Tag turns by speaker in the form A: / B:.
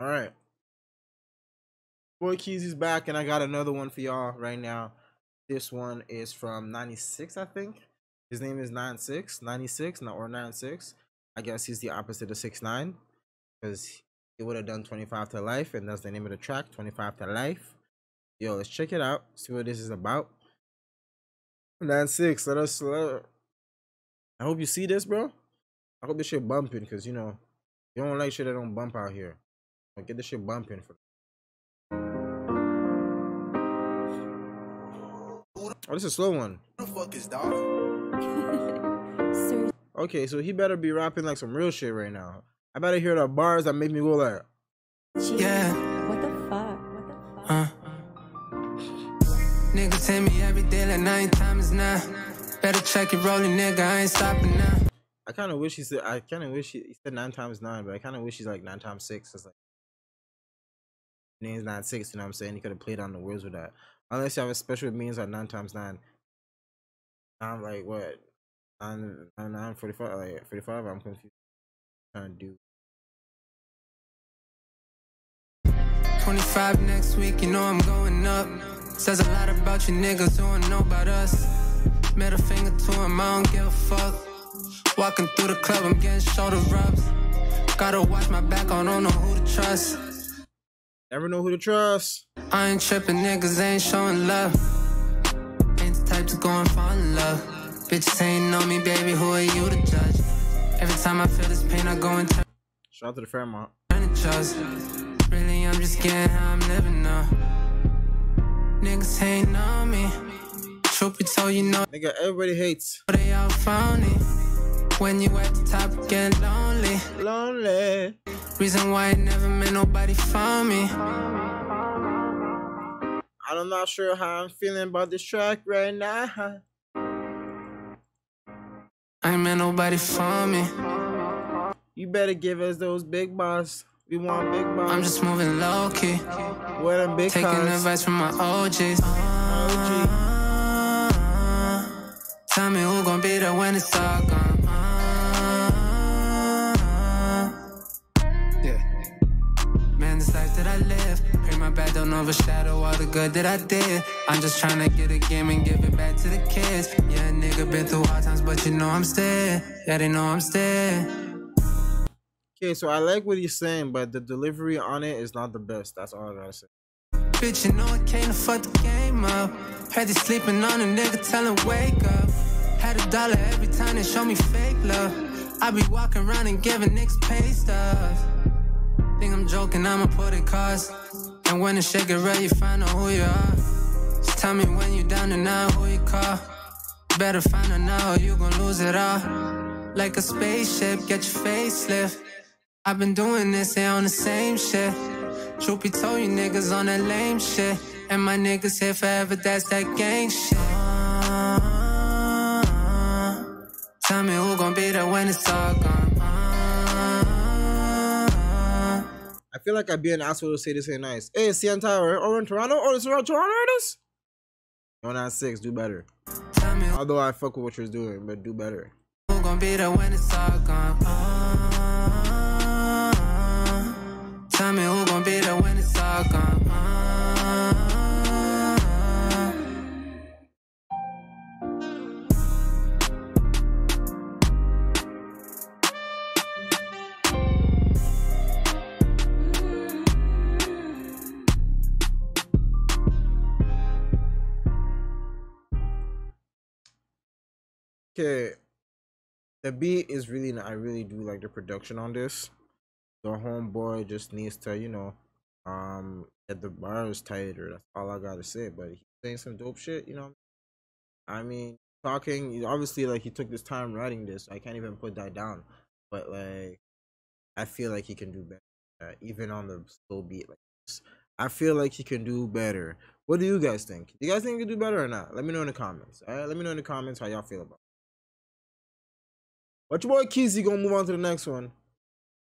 A: All right. Boy Keys is back, and I got another one for y'all right now. This one is from 96, I think. His name is 96, 96, no, or 96. I guess he's the opposite of 6'9 because he would have done 25 to life, and that's the name of the track 25 to life. Yo, let's check it out, see what this is about. 96, let us. I hope you see this, bro. I hope this shit bumping because, you know, you don't like shit that don't bump out here. Get this shit bumping for. Oh, this is a slow one.
B: The fuck is dog?
A: Okay, so he better be rapping like some real shit right now. I better hear the bars that make me go like.
B: Yeah.
C: What the fuck? What the fuck?
B: Uh. Niggas tell me every day like nine times now. Better check your rolling, nigga. I ain't stopping now.
A: I kind of wish he said. I kind of wish he, he said nine times nine, but I kind of wish he's like nine times six. It's like name's nine six. You know what I'm saying? He could have played on the words with that. Unless you have a special means like nine times nine. I'm like what? Nine, nine, nine, 45, like 45. I'm confused. i trying to do.
B: 25 next week, you know I'm going up. Says a lot about you niggas who don't know about us. Middle finger to him, I don't give a fuck. Walking through the club, I'm getting shoulder rubs. Gotta watch my back, I don't know who to trust.
A: Never know who to trust.
B: I ain't tripping, niggas ain't showing love. Ain't the type to go and fall in love. Bitches ain't know me, baby, who are you to judge? Every time I feel this pain, I go and turn
A: Shout out to the Fairmont.
B: Really, I'm just getting how I'm living now. Niggas ain't know me. Truth be told, you know
A: Nigga, everybody hates.
B: they all phony. When you at the top, get lonely.
A: Lonely.
B: Reason why I never met nobody found me.
A: I'm not sure how I'm feeling about this track right now.
B: I ain't met nobody found me.
A: You better give us those big boss. We want big boss.
B: I'm just moving low key.
A: Them big
B: Taking
A: cars?
B: advice from my OGs. Man, this life that I live. Pray my bad don't overshadow all the good that I did. I'm just trying to get a game and give it back to the kids. Yeah, nigga been through hard times, but you know I'm still. Yeah, they know I'm still.
A: Okay, so I like what he's saying, but the delivery on it is not the best. That's all I gotta say.
B: Bitch, you know I came to fuck the game up. Had you sleeping on a nigga, tell him wake up. Had a dollar every time they show me fake love. I be walking around and giving niggas pay stuff. Think I'm joking, I'ma put it cause. And when the shit get real, you find out who you are. Just tell me when you down and who you call. Better find out now, or you gon' lose it all. Like a spaceship, get your facelift. I've been doing this, they on the same shit. Truth be told, you niggas on that lame shit. And my niggas here forever, that's that gang shit. Tell me who gon' be there when it's all gone.
A: Feel like I'd be an asshole to say this ain't nice. Hey, Tower, oh, or in Toronto? Oh, it's Toronto artists? No, not six. Do better.
B: Tell me who
A: Although I fuck with what you're doing, but do better.
B: gon' be there when it's all gone. Uh, tell me who gon' be there when it's all gone. Uh.
A: Okay, the beat is really. I really do like the production on this. The homeboy just needs to, you know, um, get the bars tighter. That's all I gotta say. But he's saying some dope shit. You know, I mean, talking. Obviously, like he took this time writing this. I can't even put that down. But like, I feel like he can do better, uh, even on the slow beat like this. I feel like he can do better. What do you guys think? You guys think he can do better or not? Let me know in the comments. All right, let me know in the comments how y'all feel about. it. What your boy Keezy gonna move on to the next one.